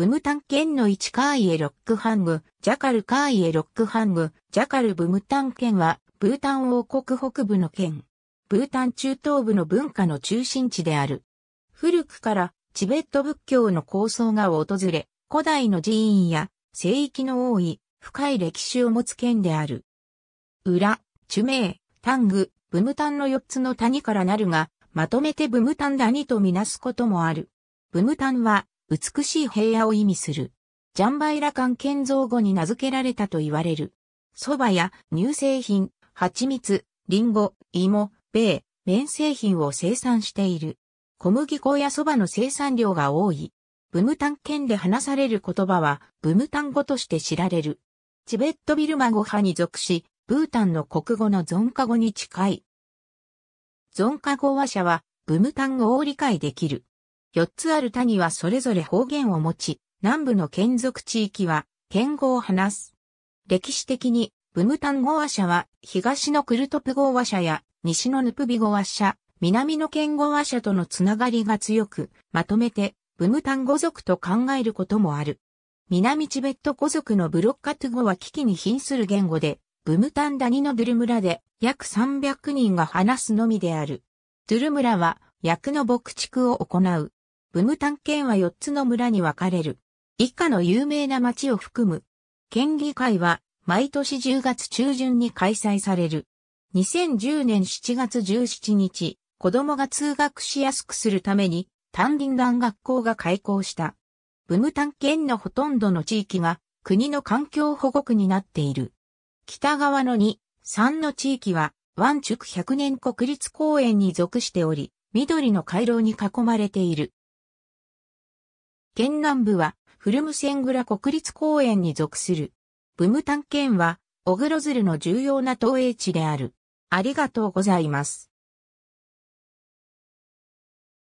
ブムタン県の1カーイエロックハング、ジャカルカーイエロックハング、ジャカルブムタン県は、ブータン王国北部の県。ブータン中東部の文化の中心地である。古くからチベット仏教の構想が訪れ、古代の寺院や聖域の多い深い歴史を持つ県である。裏、チュメイ、タング、ブムタンの4つの谷からなるが、まとめてブムタン谷とみなすこともある。ブムタンは美しい平野を意味する。ジャンバイラカン建造後に名付けられたと言われる。蕎麦や乳製品、蜂蜜、リンゴ、芋、米、綿製品を生産している。小麦粉や蕎麦の生産量が多い。ブムタン県で話される言葉は、ブムタン語として知られる。チベットビルマ語派に属し、ブータンの国語のゾンカ語に近い。ゾンカ語話者は、ブムタン語を理解できる。4つある谷はそれぞれ方言を持ち、南部の県属地域は、県語を話す。歴史的に、ブムタン語話者は、東のクルトプ語話者や、西のヌプビ語話者、南の県語話者とのつながりが強く、まとめて、ブムタン語族と考えることもある。南チベット語族のブロッカトゥ語は危機に瀕する言語で、ブムタンダニのドゥル村で約300人が話すのみである。ドゥル村は役の牧畜を行う。ブムタン県は4つの村に分かれる。以下の有名な町を含む。県議会は毎年10月中旬に開催される。2010年7月17日、子供が通学しやすくするために、丹林団学校が開校した。ブムタン県のほとんどの地域が国の環境保護区になっている。北側の2、3の地域は、湾畜100年国立公園に属しており、緑の回廊に囲まれている。県南部は、フルムセングラ国立公園に属する。ブム探検は、オグロズルの重要な投影地である。ありがとうございます。